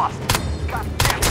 Lost. God damn it.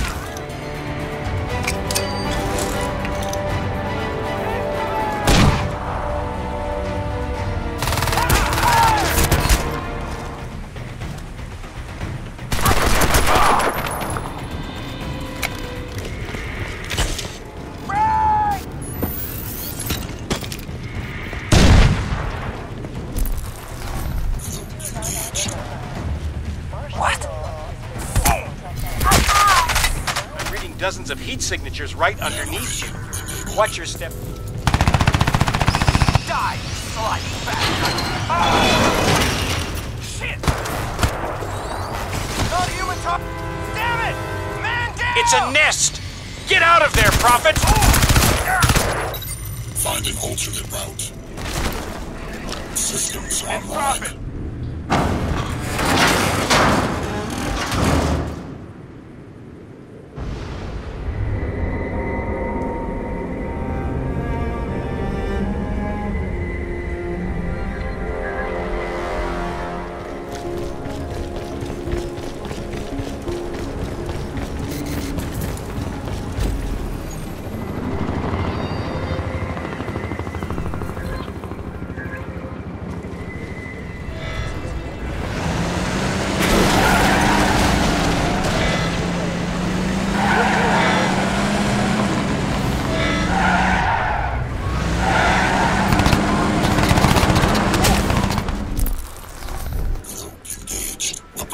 Dozens of heat signatures right underneath you. Watch your step. Die, you slimy bastard! Ah! Shit! Not human top. Damn it! Man down! It's a nest! Get out of there, Prophet! Find an alternate route. Systems And online. Prophet!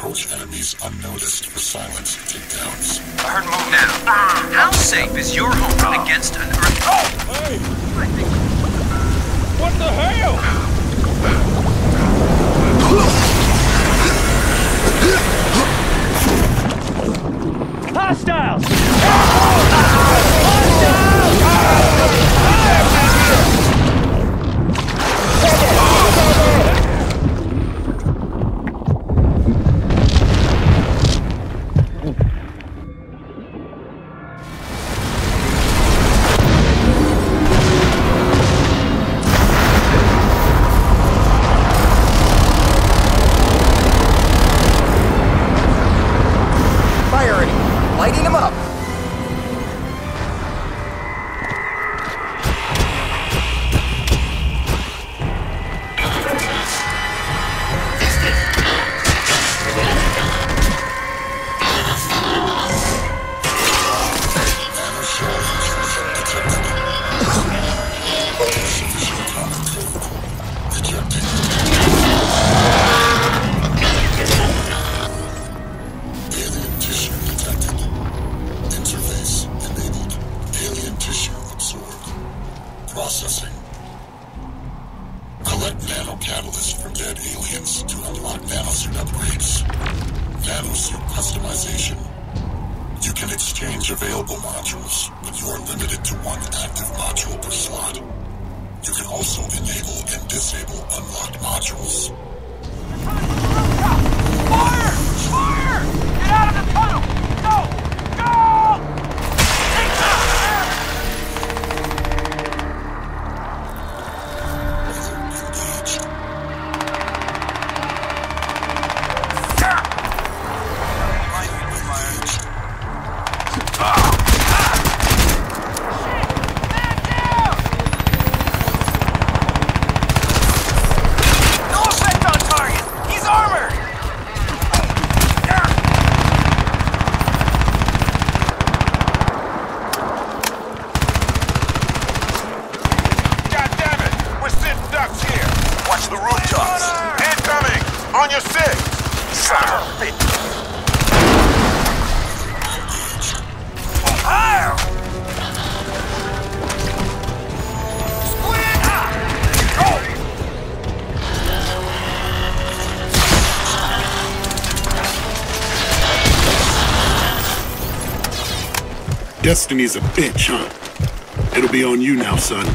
Approach enemies unnoticed for silence takedowns. I heard move now. How safe is your home against an earth? Firing! Processing. Collect nanocatalyst from dead aliens to unlock nanosuit upgrades. Nanosuit customization. You can exchange available modules, but you are limited to one active module per slot. You can also enable and disable unlocked modules. On your six! Son of a bitch! Ah! Go! Destiny's a bitch, huh? It'll be on you now, son.